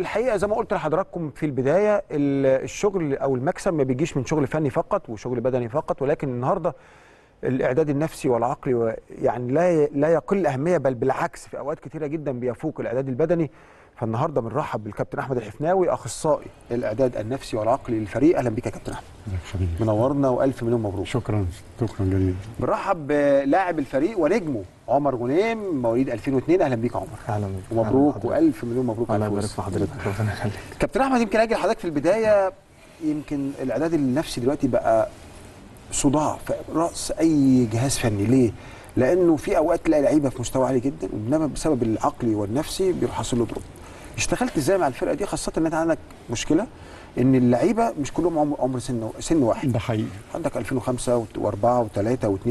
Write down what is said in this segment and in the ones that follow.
الحقيقة زي ما قلت لحضراتكم في البداية ال- الشغل أو المكسب ما بيجيش من شغل فني فقط وشغل بدني فقط ولكن النهارده الإعداد النفسي والعقلي يعني لا لا يقل أهمية بل بالعكس في أوقات كثيره جدا بيفوق الإعداد البدني. فالنهارده بنرحب بالكابتن أحمد الحفناوي أخصائي الإعداد النفسي والعقلي للفريق. أهلا بك يا كابتن أحمد. منورنا وألف مليون مبروك. شكرا شكرا جزيلا. بنرحب بلاعب الفريق ونجمه عمر غنيم مواليد 2002 أهلا بيك يا عمر. أهلا بيك. ومبروك وألف مليون مبروك الله على يبارك الفوز. في حضرتك. ربنا يخليك. كابتن أحمد يمكن أجي لحضرتك في البداية يمكن الإعداد النفسي دلوقتي بقى صداع في رأس أي جهاز فني. ليه؟ لأنه في أوقات تلاقي لعيبة في مستوى عالي جدا وانما بسبب العقلي والنفسي بيروح حاصل له دروب. اشتغلت إزاي مع الفرقة دي؟ خاصة إن أنت عندك مشكلة إن اللعيبة مش كلهم عمر عمر سن سن واحد. ده حقيقي. عندك 2005 و4 و3 و2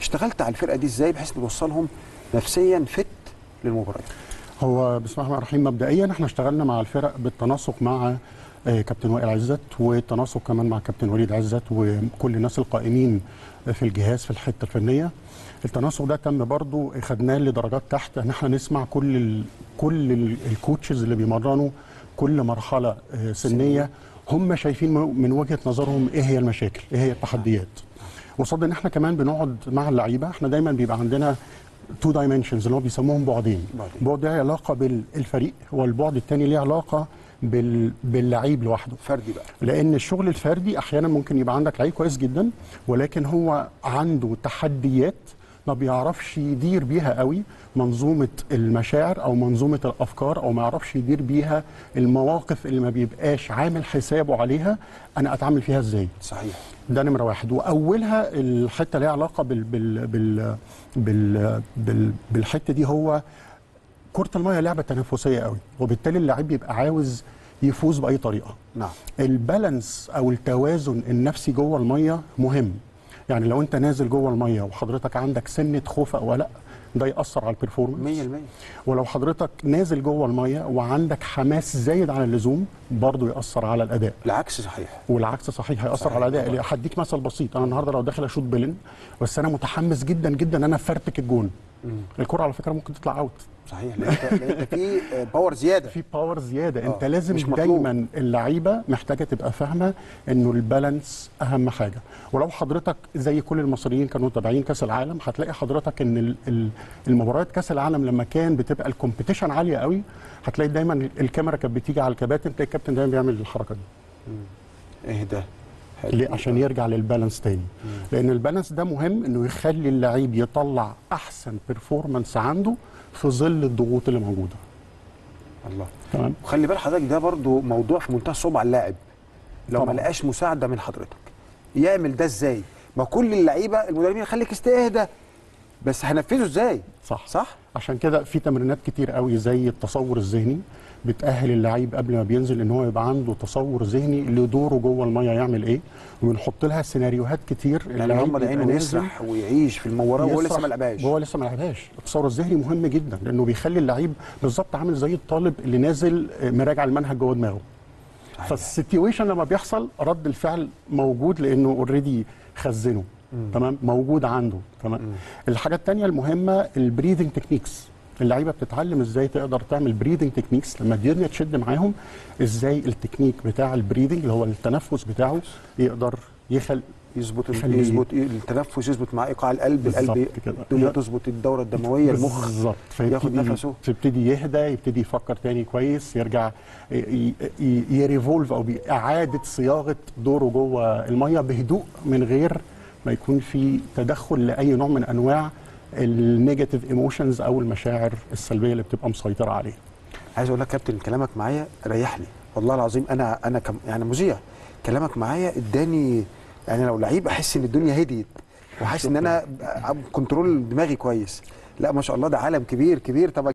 اشتغلت على الفرقة دي إزاي بحيث توصلهم نفسيا فت للمباراة؟ هو بسم الله الرحمن الرحيم مبدئيا إحنا اشتغلنا مع الفرق بالتناسق مع كابتن وائل عزت والتناسق كمان مع كابتن وليد عزت وكل الناس القائمين في الجهاز في الحتة الفنية. التناسق ده تم برضو خدناه لدرجات تحت إن إحنا نسمع كل ال كل ال- ال coaches اللي بيمرنوا كل مرحلة آه، سنية. هم شايفين من وجهة نظرهم إيه هي المشاكل إيه هي التحديات. قصاد إن إحنا كمان بنقعد مع اللعيبة إحنا دايما بيبقى عندنا two dimensions اللي هو بيسموهم بعدين. بعدين. بعد ليه علاقة بالفريق والبعد الثاني ليه علاقة بال... باللعيب لوحده. فردي بقى. لأن الشغل الفردي أحيانا ممكن يبقى عندك لعيب كويس جدا ولكن هو عنده تحديات ما بيعرفش يدير بيها قوي منظومة المشاعر أو منظومة الأفكار أو ما يعرفش يدير بيها المواقف اللي ما بيبقاش عامل حسابه عليها أنا أتعامل فيها إزاي. صحيح. ده نمرة واحد. وأولها الحتة ليها علاقة بال بال بال بال بال بالحتة دي هو كرة المية لعبة تنافسية قوي وبالتالي اللاعب بيبقى عاوز يفوز بأي طريقة. نعم. ال balance أو التوازن النفسي جوه المية مهم. يعني لو أنت نازل جوه المية وحضرتك عندك سنة خوف أو قلق ده يأثر على ال performance 100% ولو حضرتك نازل جوه المية وعندك حماس زايد عن اللزوم برضه يأثر على الأداء. العكس صحيح. والعكس صحيح هيأثر صحيح على الاداء. هديك مثل بسيط. أنا النهارده لو داخل أشوط بلن بس أنا متحمس جدا جدا إن أنا فرتك الجون. الكرة على فكرة ممكن تطلع out صحيح لأن في آه، power زيادة. في power زيادة. آه، انت لازم مش مطلوب. دايما اللعيبة محتاجة تبقى فاهمة إنه ال balance أهم حاجة. ولو حضرتك زي كل المصريين كانوا متابعين كأس العالم هتلاقي حضرتك إن ال- ال- المباريات كاس العالم لما كان بتبقى ال competition عالية قوي هتلاقي دايما الكاميرا كانت بتيجي على الكباتن تلاقي الكابتن دايما بيعمل الحركة دي. إيه ده؟ ليه؟ عشان يرجع لل balance تاني. لأن ال balance ده مهم إنه يخلي اللعيب يطلع أحسن performance عنده في ظل الضغوط اللي موجودة. الله. تمام؟ وخلي بال حضرتك ده برضو موضوع في منتهى الصعوبة على اللاعب. لو ما. لقاش مساعدة من حضرتك يعمل ده إزاي؟ ما كل اللعيبة المدربين خليك استهدى. بس هنفذه إزاي؟ صح. صح؟ عشان كده في تمرينات كتير قوي زي التصور الذهني بتأهل اللعيب قبل ما بينزل إن هو يبقى عنده تصور ذهني لدوره جوه المية يعمل إيه وبنحط لها سيناريوهات كتير يعني هم يبقى عينه نازل. يسرح ويعيش في المباراة وهو لسه ما لعبهاش. وهو لسه ما لعبهاش. التصور الذهني مهم جدا لأنه بيخلي اللعيب بالظبط عامل زي الطالب اللي نازل مراجع المنهج جوه دماغه. صحيح. فال situation لما بيحصل رد الفعل موجود لأنه already خزنه. تمام؟ موجود عنده تمام؟ الحاجة الثانية المهمة ال breathing techniques اللعيبة بتتعلم إزاي تقدر تعمل breathing techniques لما الدنيا تشد معاهم إزاي التكنيك بتاع ال breathing اللي هو التنفس بتاعه يقدر يخل يظبط يظبط التنفس يظبط مع إيقاع القلب القلب. الدنيا تظبط الدورة الدموية المخ بالظبط. ياخد نفسه. تبتدي يهدى يبتدي يفكر تاني كويس يرجع يـ revolve أو باعاده صياغة دوره جوه المية بهدوء من غير ما يكون في تدخل لأي نوع من أنواع ال negative emotions أو المشاعر السلبية اللي بتبقى مسيطرة عليه. عايز أقول لك كابتن كلامك معايا ريحني. والله العظيم أنا أنا كم يعني مذيع. كلامك معايا إداني يعني لو لعيب أحس إن الدنيا هديت واحس إن أنا control دماغي كويس. لا ما شاء الله ده عالم كبير كبير. طبعا